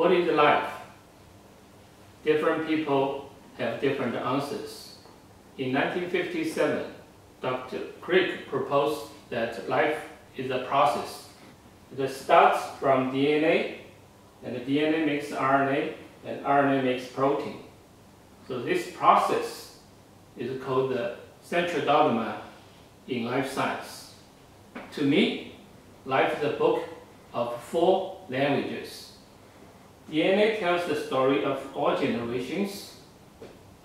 what is life? Different people have different answers. In 1957, Dr. Crick proposed that life is a process. It starts from DNA, and the DNA makes RNA, and RNA makes protein. So this process is called the central dogma in life science. To me, life is a book of four languages. DNA tells the story of all generations.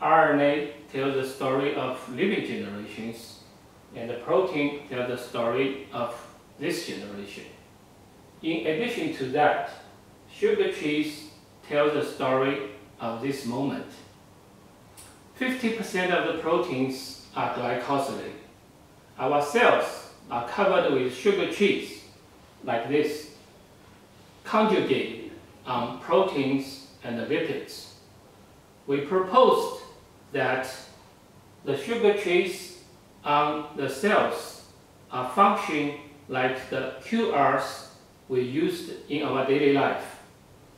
RNA tells the story of living generations. And the protein tells the story of this generation. In addition to that, sugar trees tells the story of this moment. 50% of the proteins are glycosylated. Our cells are covered with sugar trees, like this, conjugated on proteins and the lipids. We proposed that the sugar trees on the cells are functioning like the QRs we used in our daily life.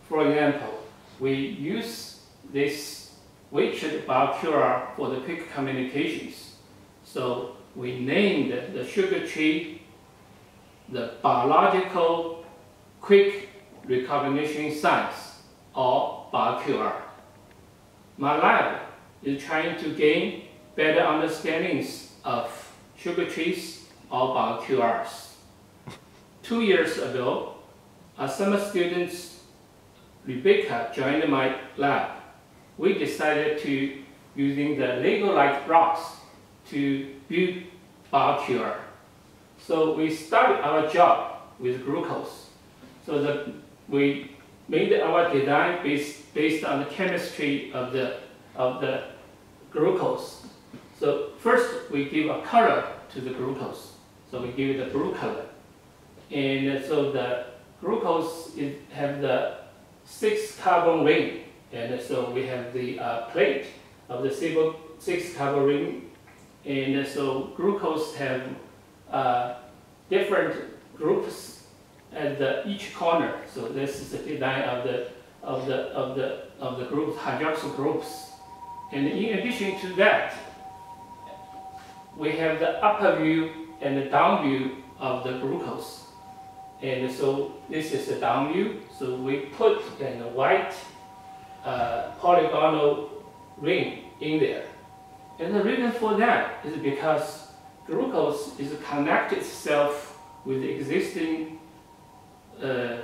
For example, we use this WeChat BioQR for the quick communications. So we named the sugar tree the biological quick recognition science or BioQR. My lab is trying to gain better understandings of sugar trees or BioQRs. Two years ago, a summer student, Rebecca, joined my lab. We decided to using the Lego-like blocks to build BioQR. So we started our job with glucose. So that we made our design based, based on the chemistry of the, of the glucose. So first we give a color to the glucose. So we give it a blue color. And so the glucose is, have the six carbon ring. And so we have the uh, plate of the six carbon ring. And so glucose have uh, different groups at the, each corner. So this is the design of the of the of the of the groups, hydroxyl groups. And in addition to that, we have the upper view and the down view of the glucose. And so this is the down view. So we put a white uh, polygonal ring in there. And the reason for that is because glucose is connected itself with the existing uh,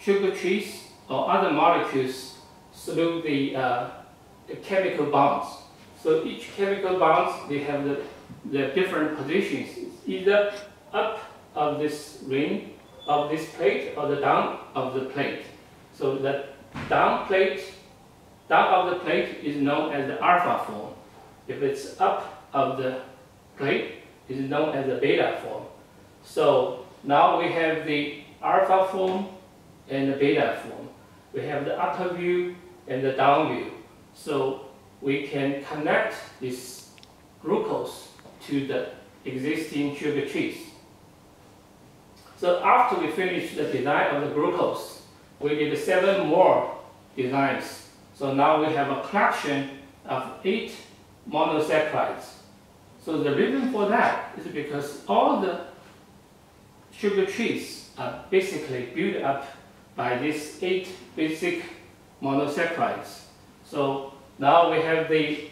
sugar trees or other molecules through the, uh, the, chemical bonds. So each chemical bonds, they have the, the different positions, it's either up of this ring, of this plate, or the down of the plate. So the down plate, down of the plate is known as the alpha form. If it's up of the plate, is known as the beta form. So now we have the alpha form and the beta form. We have the upper view and the down view. So we can connect this glucose to the existing sugar trees. So after we finish the design of the glucose, we did seven more designs. So now we have a collection of eight monosaccharides. So the reason for that is because all the sugar trees are basically built up by these eight basic monosaccharides. So now we have the,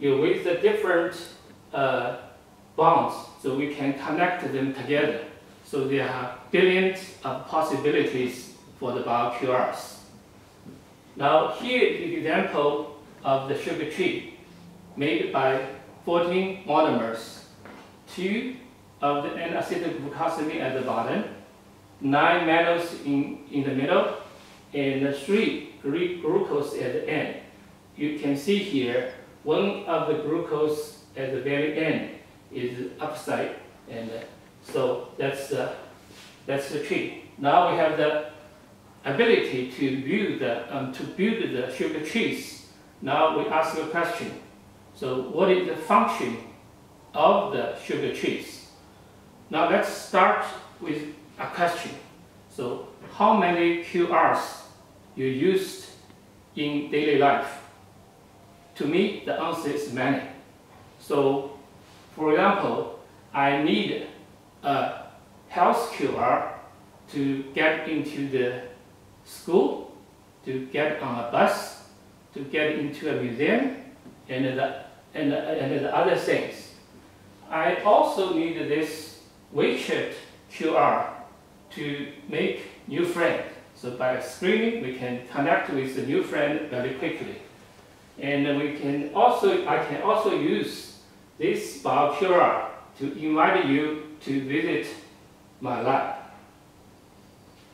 you know, with the different uh, bonds, so we can connect them together. So there are billions of possibilities for the BioQRs. Now here is an example of the sugar tree made by 14 monomers, two of the N-acetylglucosamine at the bottom, nine mannose in, in the middle, and three glucose at the end. You can see here, one of the glucose at the very end is upside, and so that's the, that's the tree. Now we have the ability to build the, um, to build the sugar trees. Now we ask a question. So what is the function of the sugar trees? Now let's start with a question. So how many QRs you used in daily life? To me, the answer is many. So, for example, I need a health QR to get into the school, to get on a bus, to get into a museum, and the, and, and the other things. I also need this WeChat QR to make new friend. So by screening, we can connect with the new friend very quickly. And we can also, I can also use this bio QR to invite you to visit my lab.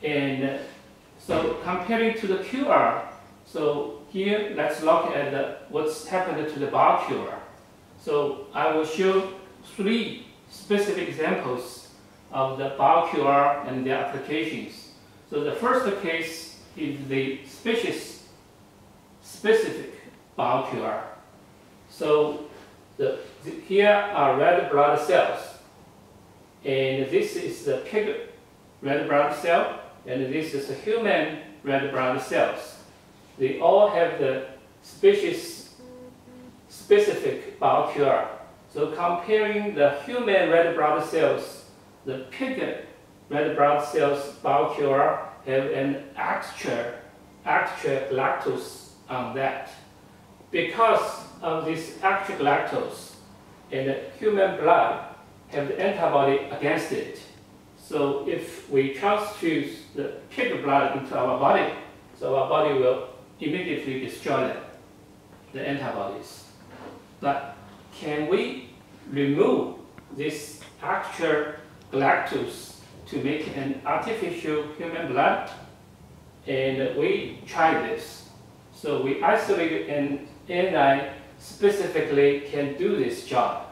And uh, so comparing to the QR, so here let's look at the, what's happened to the bio QR. So I will show three specific examples of the BioQR and their applications. So the first case is the species specific BioQR. So the, the, here are red blood cells. And this is the pig red blood cell, and this is the human red blood cells. They all have the species specific BioQR. So comparing the human red blood cells, the pig red blood cells BioQR have an extra, extra galactose on that. Because of this extra galactose, and the human blood have the antibody against it. So if we transfuse the pig blood into our body, so our body will immediately destroy them, the antibodies. But can we remove this actual galactose to make an artificial human blood? And we tried this. So we isolated an NI specifically can do this job.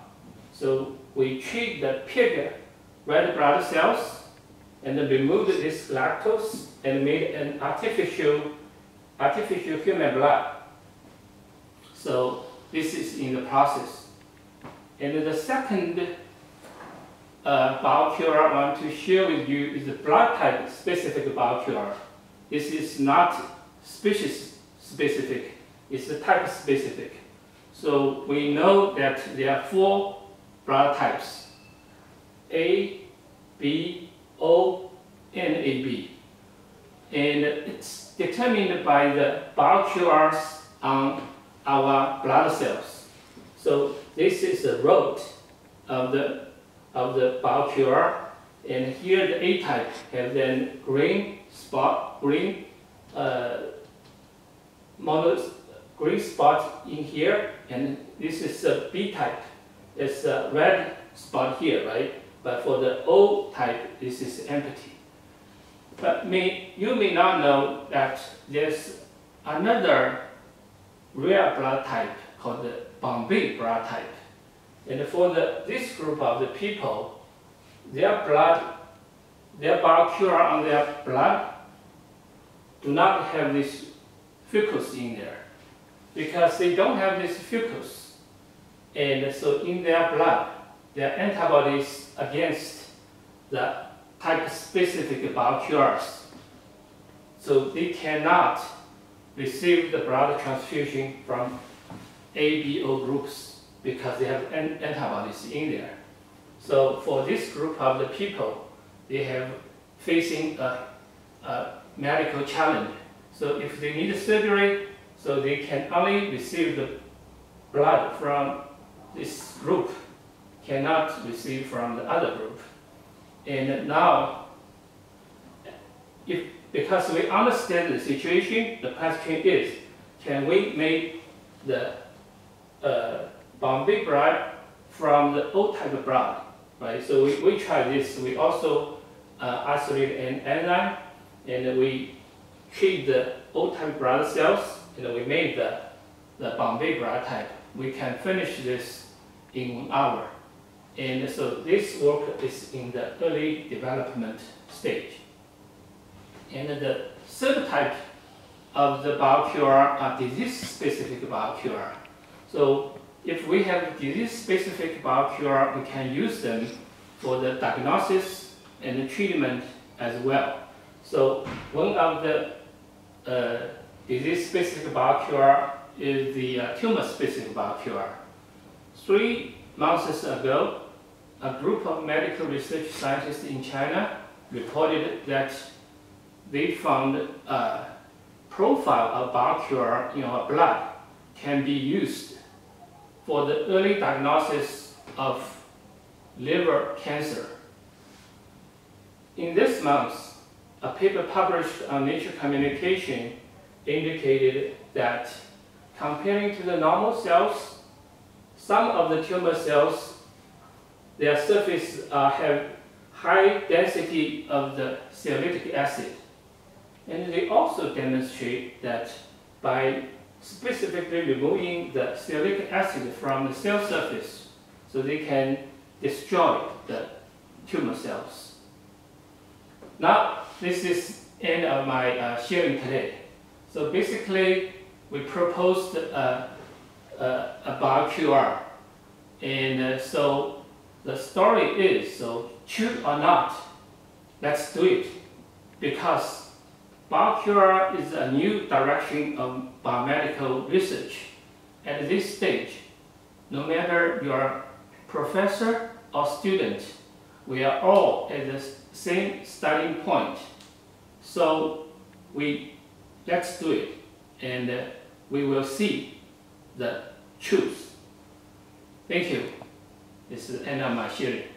So we treat the pig red blood cells and then removed this lactose and made an artificial, artificial human blood. So this is in the process. And the second uh, BioQR I want to share with you is the blood type specific BioQR. This is not species specific, it's the type specific. So we know that there are four blood types, A, B, O, and AB. And it's determined by the BioQRs on our blood cells. So this is the root of the of the BioQR, and here the A type have then green spot, green uh, mono, green spot in here, and this is the B type. It's a red spot here, right? But for the O type, this is empty. But may, you may not know that there's another rare blood type called the Bombay blood type. And for the, this group of the people, their blood, their BioQR on their blood do not have this fucose in there because they don't have this fucose. And so in their blood, their antibodies against the type-specific BioQRs. So they cannot receive the blood transfusion from ABO groups because they have an antibodies in there. So for this group of the people, they have facing a, a medical challenge. So if they need surgery, so they can only receive the blood from this group, cannot receive from the other group. And now, if, because we understand the situation, the question is, can we make the uh, Bombay blood from the old type of blood, right? So we, we try this. We also uh, isolate an enzyme, and we treat the old type blood cells, and we made the, the Bombay blood type. We can finish this in one hour. And so this work is in the early development stage. And the third type of the BioQR are disease-specific BioQR. So if we have disease-specific BioQR, we can use them for the diagnosis and the treatment as well. So one of the uh, disease-specific BioQR is the uh, tumor-specific BioQR. Three months ago, a group of medical research scientists in China reported that they found a profile of BioQR in our blood can be used for the early diagnosis of liver cancer. In this month, a paper published on Nature Communication indicated that comparing to the normal cells, some of the tumor cells, their surface uh, have high density of the sialic acid. And they also demonstrate that by specifically removing the sialic acid from the cell surface, so they can destroy the tumor cells. Now, this is end of my uh, sharing today. So basically, we proposed a, a, a BioQR. And uh, so the story is, so true or not, let's do it. Because BioQR is a new direction of biomedical research. At this stage, no matter you're professor or student, we are all at the same starting point. So we let's do it, and uh, we will see the truth. Thank you. This is end of my sharing.